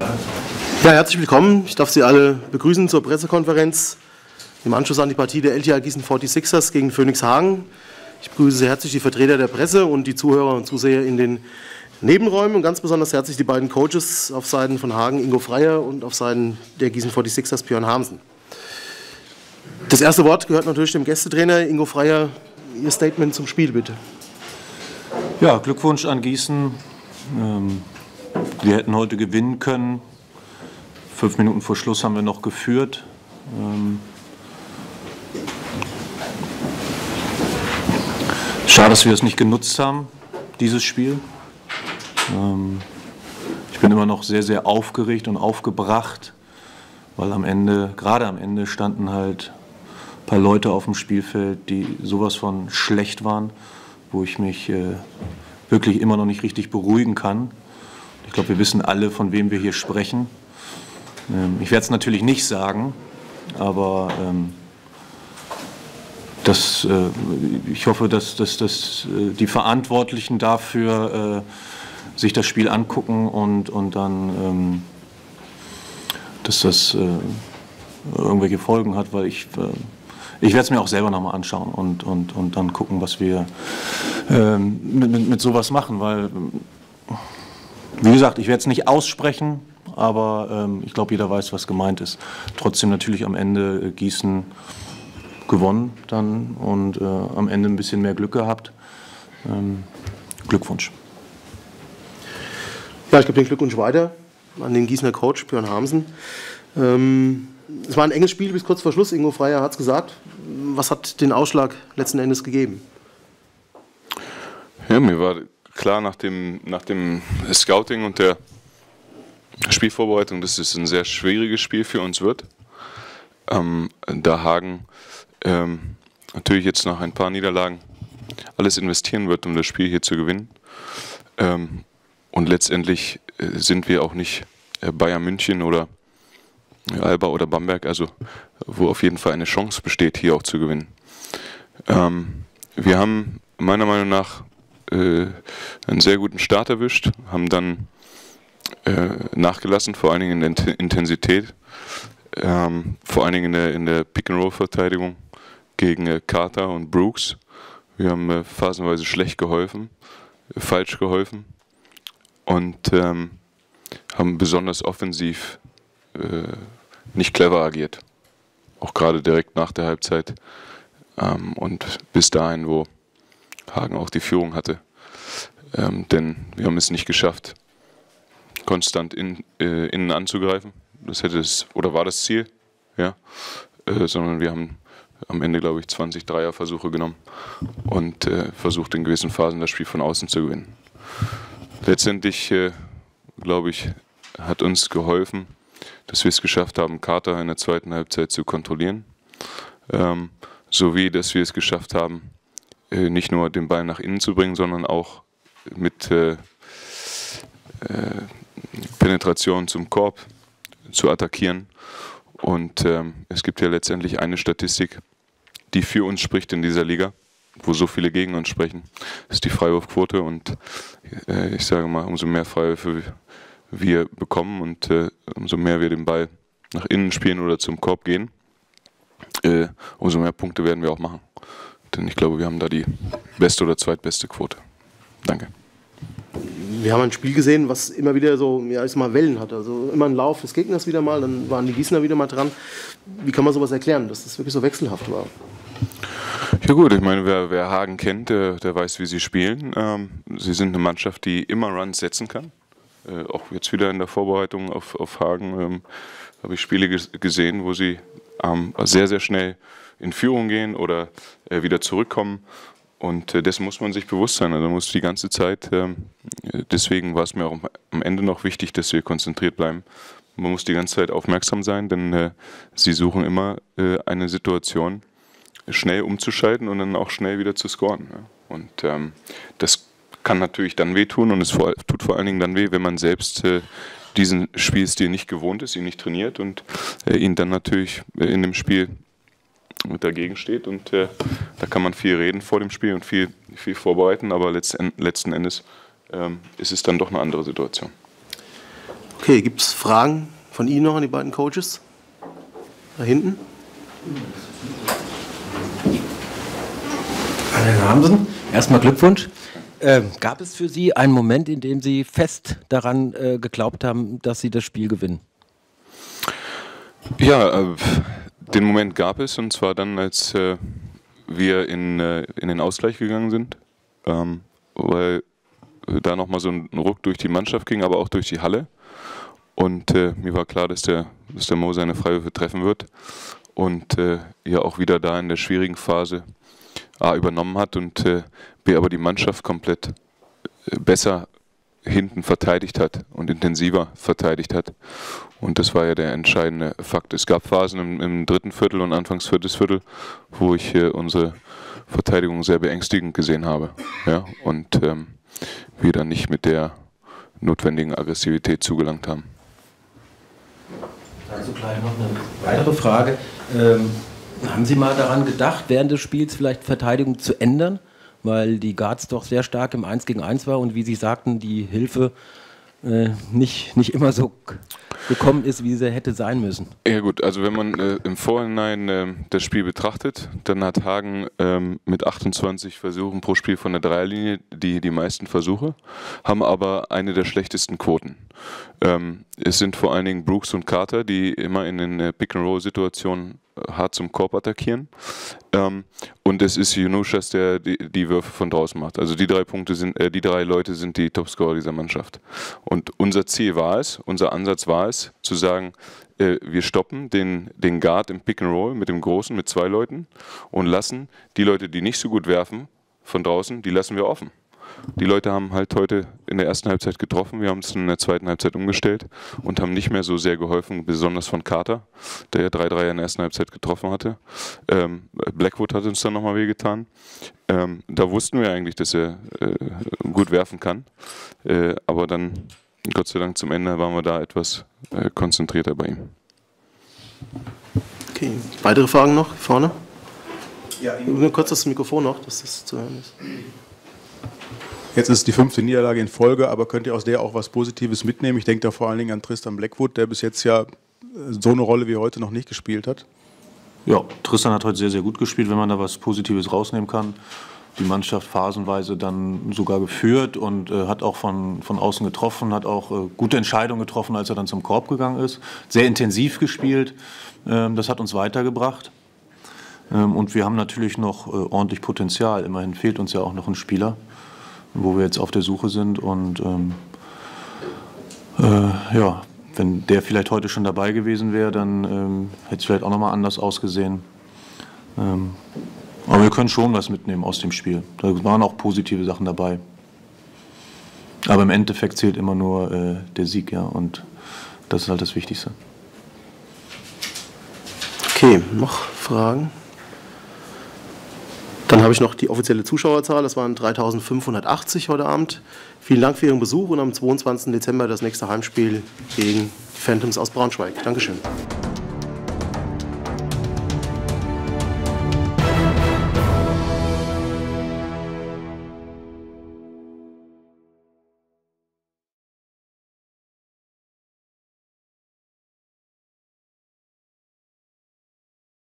Ja, herzlich willkommen. Ich darf Sie alle begrüßen zur Pressekonferenz im Anschluss an die Partie der LTA Gießen 46ers gegen Phoenix Hagen. Ich begrüße sehr herzlich die Vertreter der Presse und die Zuhörer und Zuseher in den Nebenräumen und ganz besonders herzlich die beiden Coaches auf Seiten von Hagen, Ingo Freier und auf Seiten der Gießen 46ers, Björn Hamsen. Das erste Wort gehört natürlich dem Gästetrainer Ingo Freier. Ihr Statement zum Spiel, bitte. Ja, Glückwunsch an Gießen. Ähm, wir hätten heute gewinnen können. Fünf Minuten vor Schluss haben wir noch geführt. Ähm, schade, dass wir es nicht genutzt haben, dieses Spiel. Ähm, ich bin immer noch sehr, sehr aufgeregt und aufgebracht, weil am Ende, gerade am Ende, standen halt ein paar Leute auf dem Spielfeld, die sowas von schlecht waren, wo ich mich äh, wirklich immer noch nicht richtig beruhigen kann. Ich glaube, wir wissen alle, von wem wir hier sprechen. Ähm, ich werde es natürlich nicht sagen, aber ähm, das, äh, ich hoffe, dass, dass, dass äh, die Verantwortlichen dafür äh, sich das Spiel angucken und, und dann, ähm, dass das irgendwelche Folgen hat, weil ich, ich werde es mir auch selber nochmal anschauen und, und, und dann gucken, was wir mit, mit, mit sowas machen, weil, wie gesagt, ich werde es nicht aussprechen, aber ähm, ich glaube, jeder weiß, was gemeint ist. Trotzdem natürlich am Ende äh, Gießen gewonnen dann und äh, am Ende ein bisschen mehr Glück gehabt. Ähm, Glückwunsch. Ja, ich gebe den Glückwunsch weiter an den Gießener Coach Björn Hamsen. Ähm, es war ein enges Spiel bis kurz vor Schluss. Ingo Freier hat es gesagt. Was hat den Ausschlag letzten Endes gegeben? Ja, mir war klar nach dem, nach dem Scouting und der Spielvorbereitung, dass es ein sehr schwieriges Spiel für uns wird. Ähm, da Hagen ähm, natürlich jetzt nach ein paar Niederlagen alles investieren wird, um das Spiel hier zu gewinnen. Ähm, und letztendlich äh, sind wir auch nicht äh, Bayern München oder Alba oder Bamberg, also wo auf jeden Fall eine Chance besteht, hier auch zu gewinnen. Ähm, wir haben meiner Meinung nach äh, einen sehr guten Start erwischt, haben dann äh, nachgelassen, vor allen Dingen in der Intensität, ähm, vor allen Dingen in der, in der Pick-and-Roll-Verteidigung gegen äh, Carter und Brooks. Wir haben äh, phasenweise schlecht geholfen, äh, falsch geholfen und ähm, haben besonders offensiv äh, nicht clever agiert. Auch gerade direkt nach der Halbzeit ähm, und bis dahin, wo Hagen auch die Führung hatte. Ähm, denn wir haben es nicht geschafft, konstant in, äh, innen anzugreifen. Das hätte es, oder war das Ziel, ja. Äh, sondern wir haben am Ende, glaube ich, 20 Dreierversuche genommen und äh, versucht in gewissen Phasen das Spiel von außen zu gewinnen. Letztendlich, äh, glaube ich, hat uns geholfen, dass wir es geschafft haben, Carter in der zweiten Halbzeit zu kontrollieren, ähm, sowie dass wir es geschafft haben, nicht nur den Ball nach innen zu bringen, sondern auch mit äh, äh, Penetration zum Korb zu attackieren. Und ähm, es gibt ja letztendlich eine Statistik, die für uns spricht in dieser Liga, wo so viele gegen uns sprechen. Das ist die Freiwurfquote. Und äh, ich sage mal, umso mehr Freiwürfe wir bekommen und äh, umso mehr wir den Ball nach innen spielen oder zum Korb gehen, äh, umso mehr Punkte werden wir auch machen. Denn ich glaube, wir haben da die beste oder zweitbeste Quote. Danke wir haben ein Spiel gesehen, was immer wieder so, ja, ist mal Wellen hat. Also immer ein Lauf des Gegners wieder mal, dann waren die Gießener wieder mal dran. Wie kann man sowas erklären, dass das wirklich so wechselhaft war? Ja gut, ich meine, wer, wer Hagen kennt, der, der, weiß, wie sie spielen. Ähm, sie sind eine Mannschaft, die immer Runs setzen kann. Äh, auch jetzt wieder in der Vorbereitung auf, auf Hagen ähm, habe ich Spiele gesehen, wo sie ähm, sehr, sehr schnell in Führung gehen oder äh, wieder zurückkommen und äh, dessen muss man sich bewusst sein. Also muss die ganze Zeit, äh, deswegen war es mir auch am Ende noch wichtig, dass wir konzentriert bleiben. Man muss die ganze Zeit aufmerksam sein, denn äh, sie suchen immer äh, eine Situation, schnell umzuschalten und dann auch schnell wieder zu scoren. Ja. Und ähm, das kann natürlich dann wehtun und es vor, tut vor allen Dingen dann weh, wenn man selbst äh, diesen Spielstil nicht gewohnt ist, ihn nicht trainiert und äh, ihn dann natürlich in dem Spiel dagegen steht. Und äh, da kann man viel reden vor dem Spiel und viel, viel vorbereiten, aber letzten, letzten Endes ähm, ist es dann doch eine andere Situation. Okay, gibt es Fragen von Ihnen noch an die beiden Coaches? Da hinten. Herr Hamsen, erstmal Glückwunsch. Äh, gab es für Sie einen Moment, in dem Sie fest daran äh, geglaubt haben, dass Sie das Spiel gewinnen? Ja, äh, den Moment gab es und zwar dann, als äh, wir in, äh, in den Ausgleich gegangen sind, ähm, weil da nochmal so ein Ruck durch die Mannschaft ging, aber auch durch die Halle. Und äh, mir war klar, dass der, dass der Mo seine Freiwürfe treffen wird und äh, ja auch wieder da in der schwierigen Phase A übernommen hat und äh, B aber die Mannschaft komplett äh, besser hinten verteidigt hat und intensiver verteidigt hat. Und das war ja der entscheidende Fakt. Es gab Phasen im, im dritten Viertel und anfangs viertes Viertel, wo ich äh, unsere Verteidigung sehr beängstigend gesehen habe. Ja? Und ähm, wir dann nicht mit der notwendigen Aggressivität zugelangt haben. Also gleich noch eine weitere Frage. Ähm, haben Sie mal daran gedacht, während des Spiels vielleicht Verteidigung zu ändern? Weil die Guards doch sehr stark im 1 gegen 1 war und wie Sie sagten, die Hilfe äh, nicht, nicht immer so gekommen ist, wie sie hätte sein müssen. Ja gut, also wenn man äh, im Vorhinein äh, das Spiel betrachtet, dann hat Hagen ähm, mit 28 Versuchen pro Spiel von der Dreierlinie die, die meisten Versuche, haben aber eine der schlechtesten Quoten. Ähm, es sind vor allen Dingen Brooks und Carter, die immer in den äh, Pick-and-Roll-Situationen hart zum Korb attackieren. Ähm, und es ist Junushas, der die, die, Würfe von draußen macht. Also die drei Punkte sind, äh, die drei Leute sind die Topscorer dieser Mannschaft. Und unser Ziel war es, unser Ansatz war es, zu sagen, äh, wir stoppen den, den Guard im Pick and Roll mit dem Großen, mit zwei Leuten und lassen die Leute, die nicht so gut werfen, von draußen, die lassen wir offen. Die Leute haben halt heute in der ersten Halbzeit getroffen. Wir haben es in der zweiten Halbzeit umgestellt und haben nicht mehr so sehr geholfen, besonders von Carter, der ja 3-3 in der ersten Halbzeit getroffen hatte. Ähm, Blackwood hat uns dann nochmal wehgetan. Ähm, da wussten wir eigentlich, dass er äh, gut werfen kann. Äh, aber dann, Gott sei Dank, zum Ende waren wir da etwas äh, konzentrierter bei ihm. Okay, weitere Fragen noch vorne? Ja, nur kurz das Mikrofon noch, dass das zu hören ist. Jetzt ist es die fünfte Niederlage in Folge, aber könnt ihr aus der auch was Positives mitnehmen? Ich denke da vor allen Dingen an Tristan Blackwood, der bis jetzt ja so eine Rolle wie heute noch nicht gespielt hat. Ja, Tristan hat heute sehr, sehr gut gespielt, wenn man da was Positives rausnehmen kann. Die Mannschaft phasenweise dann sogar geführt und äh, hat auch von, von außen getroffen, hat auch äh, gute Entscheidungen getroffen, als er dann zum Korb gegangen ist. Sehr intensiv gespielt, ähm, das hat uns weitergebracht. Ähm, und wir haben natürlich noch äh, ordentlich Potenzial. Immerhin fehlt uns ja auch noch ein Spieler wo wir jetzt auf der Suche sind. Und ähm, äh, ja, wenn der vielleicht heute schon dabei gewesen wäre, dann ähm, hätte es vielleicht auch nochmal anders ausgesehen. Aber wir können schon was mitnehmen aus dem Spiel. Da waren auch positive Sachen dabei. Aber im Endeffekt zählt immer nur äh, der Sieg, ja, und das ist halt das Wichtigste. Okay, noch Fragen? Dann habe ich noch die offizielle Zuschauerzahl, das waren 3580 heute Abend. Vielen Dank für Ihren Besuch und am 22. Dezember das nächste Heimspiel gegen die Phantoms aus Braunschweig. Dankeschön.